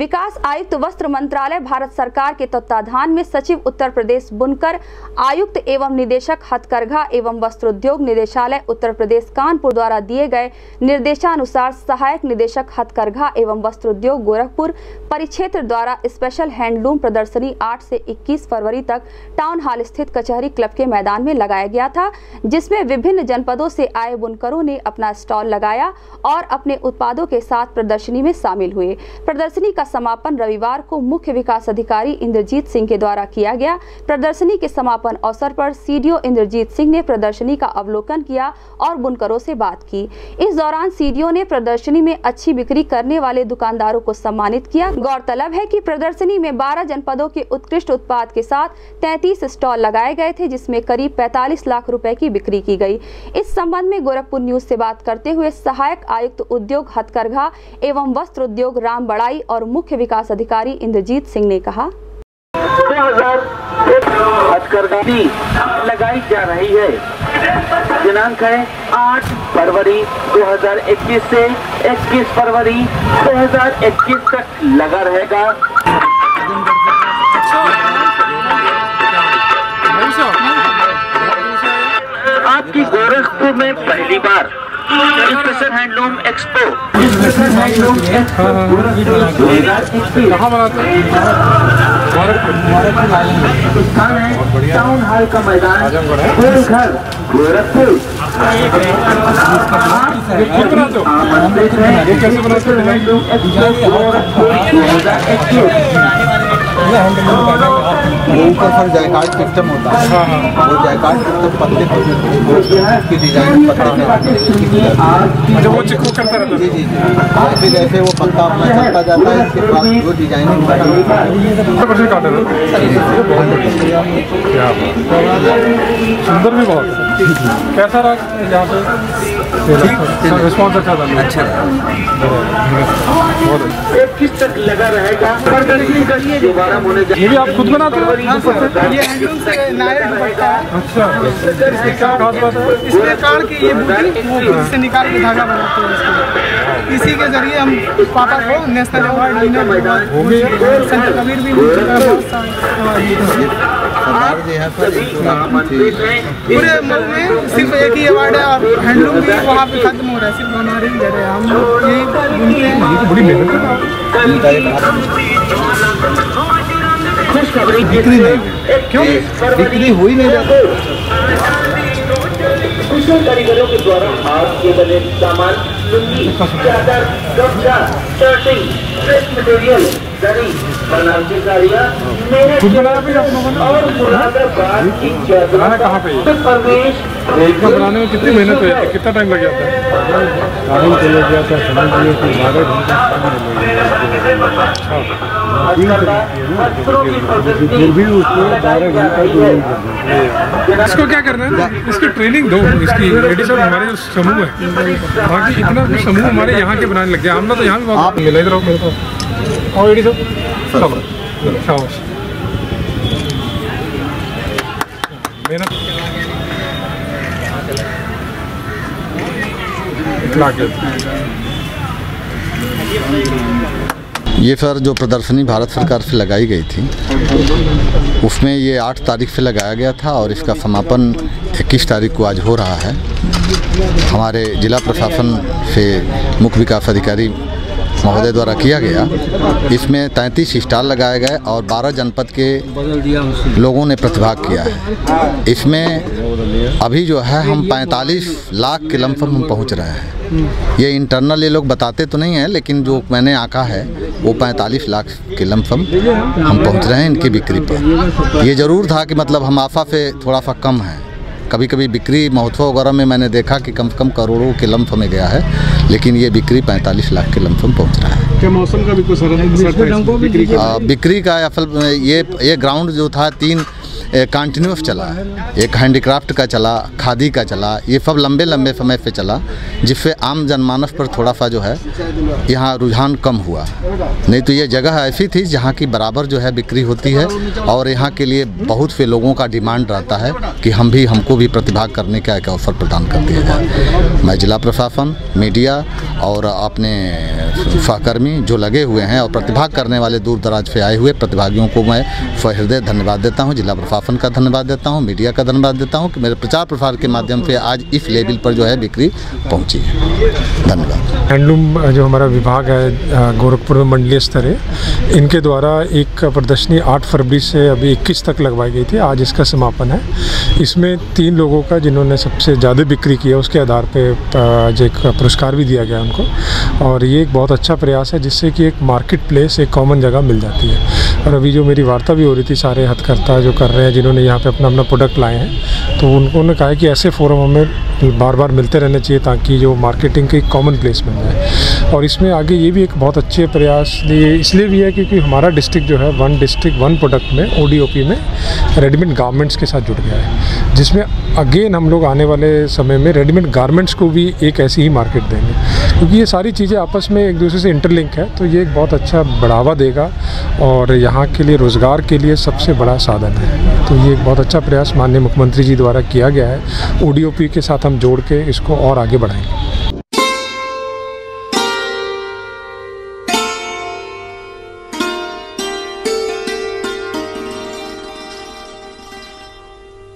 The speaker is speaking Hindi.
विकास आयुक्त, वस्त्र मंत्रालय, भारत सरकार के तत्वाधान में सचिव उत्तर प्रदेश बुनकर, आयुक्त एवं निदेशक हथकरघा एवं वस्त्रोद्योग निदेशालय उत्तर प्रदेश कानपुर द्वारा दिए गए निर्देशानुसार सहायक निदेशक हथकरघा एवं वस्त्रोद्योग गोरखपुर परिक्षेत्र द्वारा स्पेशल हैंडलूम प्रदर्शनी 8 से 21 फरवरी तक टाउन हॉल स्थित कचहरी क्लब के मैदान में लगाया गया था, जिसमें विभिन्न जनपदों से आए बुनकरों ने अपना स्टॉल लगाया और अपने उत्पादों के साथ प्रदर्शनी में शामिल हुए। प्रदर्शनी का समापन रविवार को मुख्य विकास अधिकारी इंद्रजीत सिंह के द्वारा किया गया। प्रदर्शनी के समापन अवसर पर सीडीओ इंद्रजीत सिंह ने प्रदर्शनी का अवलोकन किया और बुनकरों से बात की। इस दौरान सीडीओ ने प्रदर्शनी में अच्छी बिक्री करने वाले दुकानदारों को सम्मानित किया। गौरतलब है की प्रदर्शनी में 12 जनपदों के उत्कृष्ट उत्पाद के साथ 33 स्टॉल लगाए गए थे, जिसमें करीब 45 लाख रूपए की बिक्री की गई। इस संबंध में गोरखपुर न्यूज़ से बात करते हुए सहायक आयुक्त उद्योग हथकरघा एवं वस्त्र उद्योग राम बड़ाई और मुख्य विकास अधिकारी इंद्रजीत सिंह ने कहा। लगाई जा रही है। दिनांक है 8 फरवरी 2021 से 21 फरवरी 2021 तक लगा रहेगा। आपकी गोरखपुर में पहली बार special handloom expo special handloom expo कहाँ बनाते हैं? स्थान है टाउन हॉल का मैदान गोलघर गोरखपुर आमंत्रित हैं हैंडलूम एक्सपो गोरखपुर 2021 वो ऊपर सर जयकार्ड सिस्टम होता है। वो जयकार्ड सिस्टम पत्ते को उसकी डिज़ाइन पत्ता वो चिको करता रहता जी जी जी। जैसे जैसे वो पत्ता अपना चलता जाता है इसके बाद जो डिज़ाइनिंग होता है। बात। सुंदर भी बहुत कैसा रहा यहाँ पे? रिस्पॉन्स अच्छा था। अच्छा अच्छा। किस तक लगा रहेगा? ये भी आप खुद बनाते हो? ये हैंडलूम से नायर दुपट्टा अच्छा। इसकी क्या खास बात है। इसमें काट के ये बूटी से निकाल के धागा बनाते हैं इसी के ज़रिए हम पापा को नेशनल अवार्ड विनर कबीर भी है जी। है पूरे मुल्क में सिर्फ़ एक ही अवार्ड है और हैंडलूम भी वहाँ पे खत्म हो रहा है सिर्फ़ हमारे ही रहे हैं। हम लोग यही बुनते हैं बड़ी मेहनत है। बिक्री नहीं हुई। क्यों? बिक्री हुई नहीं जाती। कुशल कारीगरों के द्वारा हाथ के बने सामान लुंगी चादर गमछा शर्टिंग ड्रेस मटेरियल ने और की बनाया कहाँ पे? बनाने में कितनी मेहनत थी कितना टाइम लग जाता है? टाइम चले गया था समझ लिए कि बारह घंटा की फिर भी उसको बारह घंटा तो इसको क्या करना है? इसकी ट्रेनिंग दो इसकी लेडीज़ सब हमारे जो समूह है। बाकी इतना समूह हमारे यहाँ के बनाने लग गए हमने तो यहाँ भी बहुत मिला इधर आओ मेरे पास। शाबाश मेहनत के ये सर जो प्रदर्शनी भारत सरकार से लगाई गई थी उसमें ये आठ तारीख से लगाया गया था और इसका समापन इक्कीस तारीख को आज हो रहा है। हमारे जिला प्रशासन से मुख्य विकास अधिकारी महोदय द्वारा किया गया। इसमें तैंतीस स्टॉल लगाए गए और 12 जनपद के लोगों ने प्रतिभाग किया है। इसमें अभी जो है, हम 45 लाख के लमसम हम पहुँच रहे हैं। ये इंटरनल ये लोग बताते तो नहीं है, लेकिन जो मैंने आंका है, वो 45 लाख के लमसम हम पहुँच रहे हैं इनकी बिक्री पर। ये ज़रूर था कि मतलब हम आफा से थोड़ा सा कम है। कभी कभी बिक्री महोत्सव वगैरह में मैंने देखा कि कम से कम करोड़ों के लम्फ में गया है लेकिन ये बिक्री 45 लाख के लम्फ में पहुँच रहा है। क्या मौसम का भी कुछ बिक्री का? असल ये ये ग्राउंड जो था तीन कंटिन्यूस चला, एक हैंडीक्राफ्ट का चला, खादी का चला, ये सब लंबे लंबे समय पे चला, जिससे आम जनमानस पर थोड़ा सा जो है, यहाँ रुझान कम हुआ। नहीं तो ये जगह ऐसी थी जहाँ की बराबर जो है बिक्री होती है और यहाँ के लिए बहुत से लोगों का डिमांड रहता है कि हम भी, हमको भी प्रतिभाग करने का एक अवसर प्रदान कर दिया जाए। मैं जिला प्रशासन मीडिया और अपने सहकर्मी जो लगे हुए हैं और प्रतिभाग करने वाले दूर दराज से आए हुए प्रतिभागियों को मैं सहृदय धन्यवाद देता हूँ। जिला प्रशासन का धन्यवाद देता हूँ मीडिया का धन्यवाद देता हूँ कि मेरे प्रचार प्रसार के माध्यम से आज इस लेवल पर जो है बिक्री पहुँची है। धन्यवाद। हैंडलूम जो हमारा विभाग है गोरखपुर में मंडलीय स्तर है इनके द्वारा एक प्रदर्शनी 8 फरवरी से अभी 21 तक लगवाई गई थी आज इसका समापन है। इसमें तीन लोगों का जिन्होंने सबसे ज़्यादा बिक्री की है उसके आधार पे अ, जो एक पुरस्कार भी दिया गया उनको और ये एक बहुत अच्छा प्रयास है जिससे कि एक मार्केट प्लेस एक कॉमन जगह मिल जाती है। और अभी जो मेरी वार्ता भी हो रही थी सारे हथकर्ता जो कर रहे हैं, जिन्होंने यहाँ पे अपना अपना प्रोडक्ट लाए हैं तो उनको उन्होंने कहा कि ऐसे फोरम हमें बार बार मिलते रहने चाहिए ताकि जो मार्केटिंग की कॉमन प्लेस बन जाए। और इसमें आगे ये भी एक बहुत अच्छे प्रयास लिए, इसलिए भी है क्योंकि हमारा डिस्ट्रिक्ट जो है वन डिस्ट्रिक्ट वन प्रोडक्ट में ओडीओपी में रेडीमेड गारमेंट्स के साथ जुड़ गया है। जिसमें अगेन हम लोग आने वाले समय में रेडीमेड गारमेंट्स को भी एक ऐसी ही मार्केट देंगे। क्योंकि ये सारी चीज़ें आपस में एक दूसरे से इंटरलिंक है तो ये एक बहुत अच्छा बढ़ावा देगा और यहाँ के लिए, रोज़गार के लिए सबसे बड़ा साधन है। तो ये एक बहुत अच्छा प्रयास माननीय मुख्यमंत्री जी द्वारा किया गया है। ओडीओपी के साथ हम जोड़ के इसको और आगे बढ़ाएँगे।